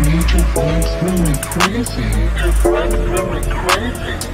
Your friends drive me crazy. Your friends drive me crazy.